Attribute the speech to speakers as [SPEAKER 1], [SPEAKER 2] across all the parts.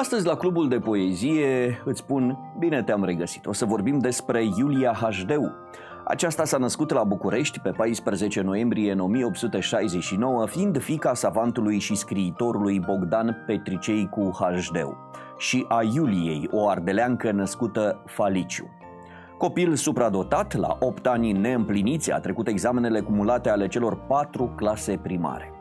[SPEAKER 1] Astăzi la Clubul de Poezie îți spun bine te-am regăsit. O să vorbim despre Iulia Hajdeu. Aceasta s-a născut la București pe 14 noiembrie în 1869, fiind fica savantului și scriitorului Bogdan Petricei cu Hajdeu și a Iuliei, o ardeleancă născută Faliciu. Copil supradotat, la 8 ani neîmpliniți, a trecut examenele cumulate ale celor patru clase primare.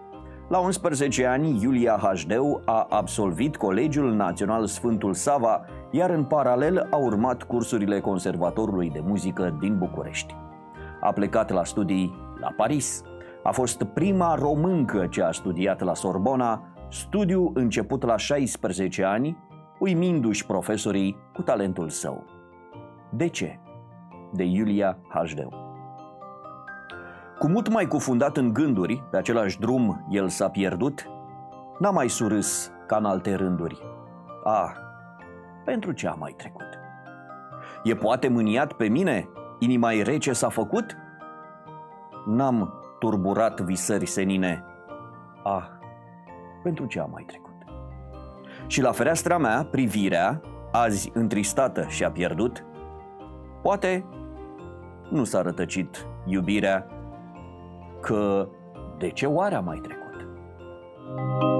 [SPEAKER 1] La 11 ani, Iulia Hajdeu a absolvit Colegiul Național Sfântul Sava, iar în paralel a urmat cursurile Conservatorului de Muzică din București. A plecat la studii la Paris. A fost prima româncă ce a studiat la Sorbona, studiu început la 16 ani, uimindu-și profesorii cu talentul său. De ce? De Iulia Hajdeu. Cu mult mai cufundat în gânduri, pe același drum el s-a pierdut, n-a mai surâs ca în alte rânduri. Ah, pentru ce a mai trecut? E poate mâniat pe mine? Inima rece s-a făcut? N-am turburat visări senine. Ah, pentru ce a mai trecut? Și la fereastra mea, privirea, azi întristată și-a pierdut, poate nu s-a rătăcit iubirea că de ce oare a mai trecut? thank you